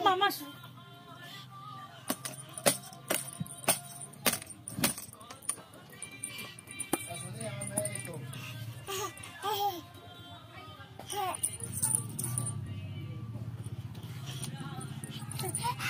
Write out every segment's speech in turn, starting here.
妈妈说。Ha ha ha!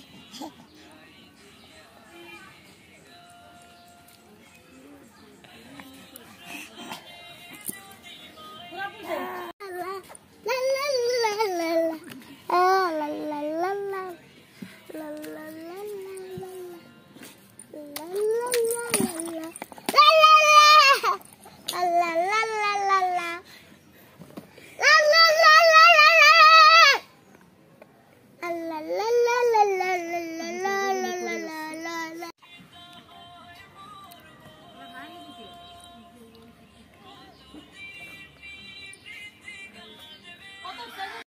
拜。